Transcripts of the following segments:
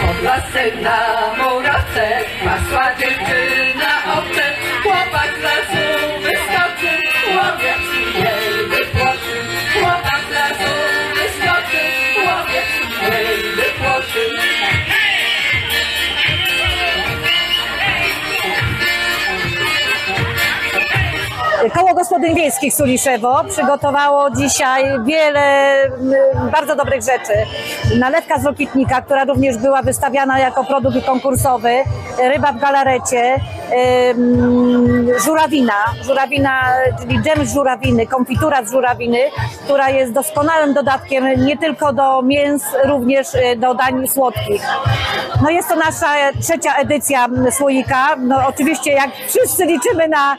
Complacenla Koło Gospodyń Wiejskich Suliszewo przygotowało dzisiaj wiele bardzo dobrych rzeczy. Nalewka z Rokitnika, która również była wystawiana jako produkt konkursowy, ryba w galarecie, żurawina, żurawina, czyli dżem z żurawiny, konfitura z żurawiny, która jest doskonałym dodatkiem nie tylko do mięs, również y, do dań słodkich. No jest to nasza trzecia edycja słoika. No oczywiście jak wszyscy liczymy na,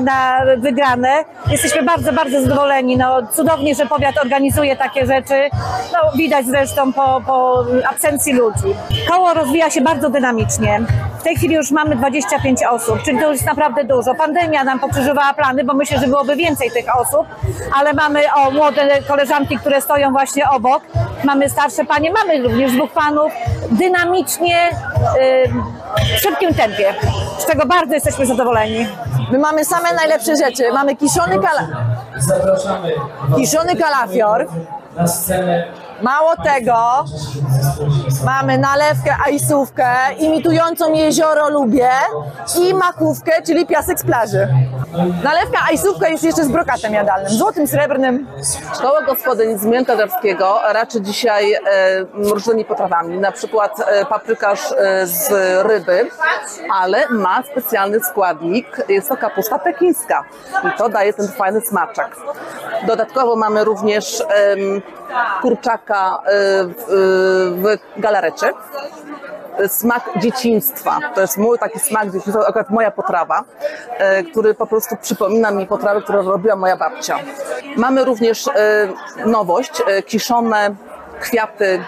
na wygrane, jesteśmy bardzo, bardzo zadowoleni. No cudownie, że powiat organizuje takie rzeczy. No widać zresztą po, po absencji ludzi. Koło rozwija się bardzo dynamicznie. W tej chwili już mamy 25 osób, czyli to jest naprawdę dużo. Pandemia nam pokrzyżowała plany, bo myślę, że byłoby więcej tych osób, ale mamy o młode koleżanki, które stoją właśnie obok. Mamy starsze panie, mamy również dwóch panów. Dynamicznie, yy, w szybkim tempie, z czego bardzo jesteśmy zadowoleni. My mamy same najlepsze rzeczy. Mamy kiszony, kala Zapraszamy kiszony kalafior. na scenę. Mało tego, mamy nalewkę ajsówkę imitującą jezioro Lubię i makówkę, czyli piasek z plaży. Nalewka ajsówka jest jeszcze z brokatem jadalnym, złotym, srebrnym. Szkoła Gospodyń z Mięta raczy dzisiaj e, różnymi potrawami, na przykład e, paprykarz e, z ryby, ale ma specjalny składnik, jest to kapusta pekińska i to daje ten fajny smaczek. Dodatkowo mamy również kurczaka e, w, w galarecie. Smak dzieciństwa. To jest mój taki smak dzieciństwa, akurat moja potrawa, e, który po prostu przypomina mi potrawę, którą robiła moja babcia. Mamy również e, nowość, e, kiszone kwiaty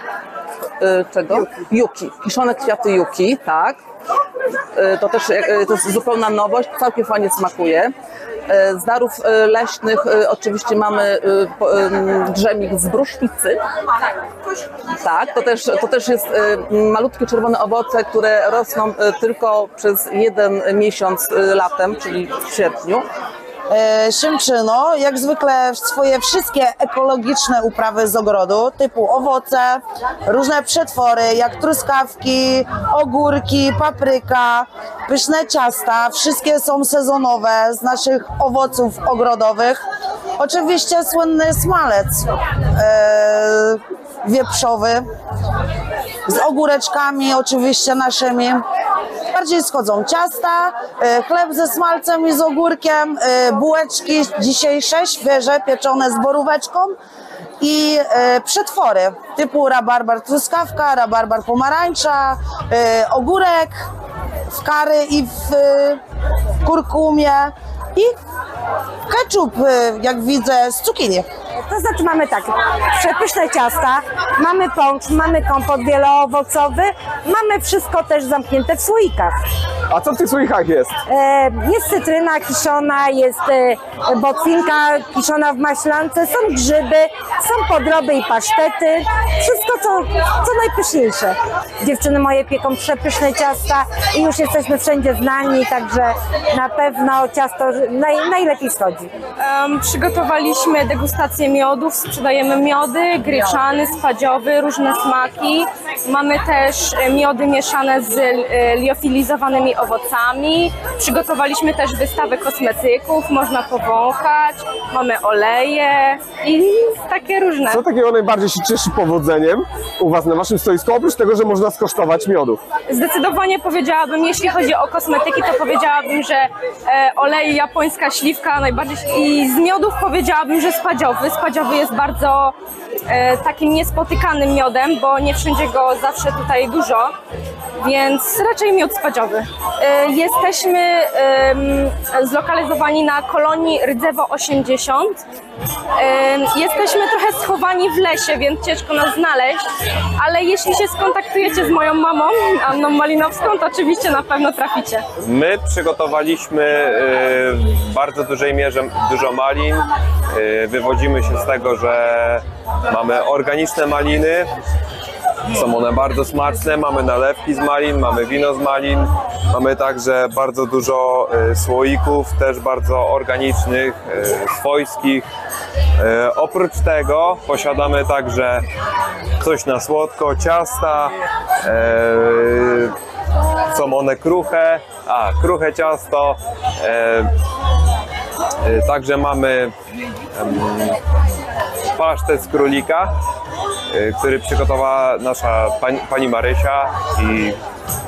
e, czego? Juki. Kiszone kwiaty juki, tak. E, To też e, to jest zupełna nowość, całkiem fajnie smakuje. E, Z darów leśnych oczywiście mamy drzemik z brusznicy. Tak, to też, to też jest malutkie czerwone owoce, które rosną tylko przez jeden miesiąc latem, czyli w sierpniu. E, Szymczyno, jak zwykle swoje wszystkie ekologiczne uprawy z ogrodu, typu owoce, różne przetwory, jak truskawki, ogórki, papryka, pyszne ciasta, wszystkie są sezonowe z naszych owoców ogrodowych. Oczywiście słynny smalec e, wieprzowy z ogóreczkami oczywiście naszymi. Bardziej schodzą ciasta, e, chleb ze smalcem i z ogórkiem, e, bułeczki dzisiejsze, świeże, pieczone z boróweczką i e, przetwory typu rabarbar truskawka, rabarbar pomarańcza, ogórek w kary i w kurkumie i ketchup, jak widzę, z cukinii. To znaczy mamy tak, przepyszne ciasta, mamy pącz, mamy kompot wieloowocowy, mamy wszystko też zamknięte w słoikach. A co w tych słoikach jest? E, jest cytryna kiszona, jest e, botwinka kiszona w maślance, są grzyby, są podroby i pasztety, wszystko co, co najpyszniejsze. Dziewczyny moje pieką przepyszne ciasta i już jesteśmy wszędzie znani, także na pewno ciasto naj, najlepiej schodzi. Em, przygotowaliśmy degustację miodów, sprzedajemy miody, gryczany, spadziowy, różne smaki. Mamy też e, miody mieszane z e, liofilizowanymi owocami. Przygotowaliśmy też wystawę kosmetyków, można powąchać. Mamy oleje i takie różne. Co takiego najbardziej się cieszy powodzeniem u Was na Waszym stoisku, oprócz tego, że można skosztować miodów? Zdecydowanie powiedziałabym, jeśli chodzi o kosmetyki, to powiedziałabym, że e, olej japońska śliwka najbardziej i z miodów powiedziałabym, że spadziowy. Spadziowy jest bardzo takim niespotykanym miodem, bo nie wszędzie go zawsze tutaj dużo, więc raczej miód spadziowy. E, jesteśmy zlokalizowani na kolonii Rydzewo 80. Em, Jesteśmy trochę schowani w lesie, więc ciężko nas znaleźć, ale jeśli się skontaktujecie z moją mamą, Anną Malinowską, to oczywiście na pewno traficie. My przygotowaliśmy y, w bardzo dużej mierze dużo malin. Y, Wywodzimy się z tego, że Mamy organiczne maliny, są one bardzo smaczne, mamy nalewki z malin, mamy wino z malin, mamy także bardzo dużo e, słoików, też bardzo organicznych, e, swojskich. E, Oprócz tego posiadamy także coś na słodko, ciasta, są one kruche, a kruche ciasto, także mamy pasztet z królika, y, który przygotowała nasza pani, pani Marysia i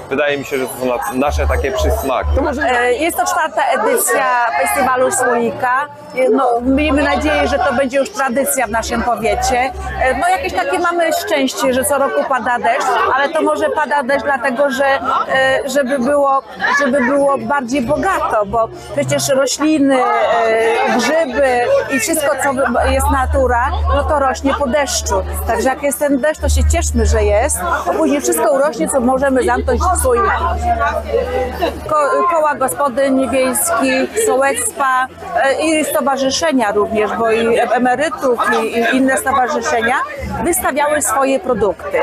wydaje mi się, że to są na- nasze takie przysmaki. E, Jest to czwarta edycja Festiwalu Słoika. E, No, miejmy nadzieję, że to będzie już tradycja w naszym powiecie. E, No jakieś takie mamy szczęście, że co roku pada deszcz, ale to może pada deszcz dlatego, że żeby było, żeby było bardziej bogato, bo przecież rośliny, grzyby i wszystko, co jest natura, no to rośnie po deszczu. Także jak jest ten deszcz, to się cieszmy, że jest, a później wszystko urośnie, co możemy zamknąć w słoiku. Ko, koła gospodyń wiejskich, sołectwa e, i stowarzyszenia również, bo i emerytów i, inne stowarzyszenia wystawiały swoje produkty.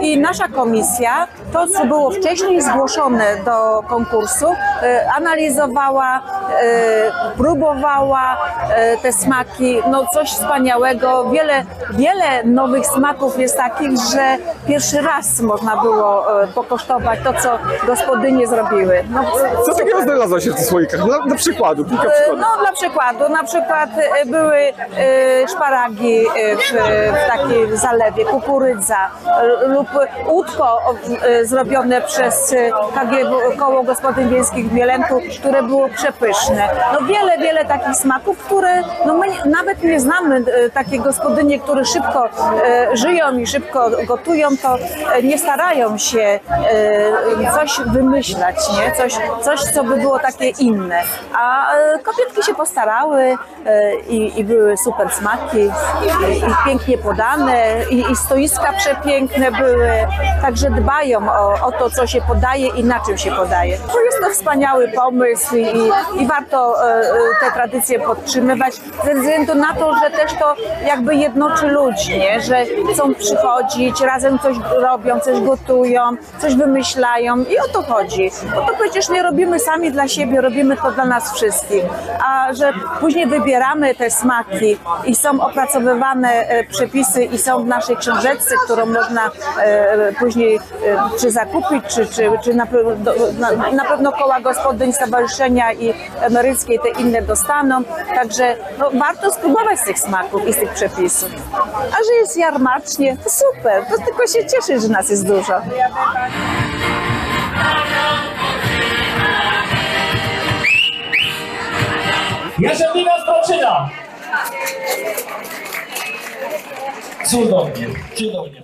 I nasza komisja, to co było wcześniej zgłoszone do konkursu, e, analizowała, e, próbowała e, smaki, no coś wspaniałego. Wiele, wiele nowych smaków jest takich, że pierwszy raz można było e, pokosztować to, co gospodynie zrobiły. No, Co takiego znalazło się w tych słoikach? Dla, dla przykładu, kilka E, przykładów. No dla przykładu, na przykład e, były szparagi w, w takiej zalewie, kukurydza lub łódko zrobione przez e, KG Koło Gospodyń Wiejskich w Mielenku, które było przepyszne. No wiele, wiele takich smaków, które no my nawet nie znamy e, takie gospodynie, które szybko e, żyją i szybko gotują, to e, nie starają się coś wymyślać, nie? Coś, coś, co by było takie inne. A kobietki się postarały i, i były super smaki, i, pięknie podane, i, i stoiska przepiękne były, także dbają o, o to, co się podaje i na czym się podaje. To jest to wspaniały pomysł i, i warto te tradycje podtrzymywać, ze względu na to, że też to jakby jednoczy ludzi, nie? że chcą przychodzić, razem coś robią, coś gotują, coś wymyślają i o to chodzi. Bo to przecież nie robimy sami dla siebie, robimy to dla nas wszystkich. A że później wybieramy te smaki i są opracowywane e, przepisy i są w naszej książeczce, którą można e, później e, czy zakupić, czy, czy, czy na, na, na pewno koła gospodyń, stowarzyszenia i emeryckie te inne dostaną. Także no, warto spróbować tych smaków i z tych przepisów. A że jest jarmarcznie, to super, to tylko się cieszyć, że nas jest dużo. Jeżeli rozpoczynam! Cudownie, cudownie.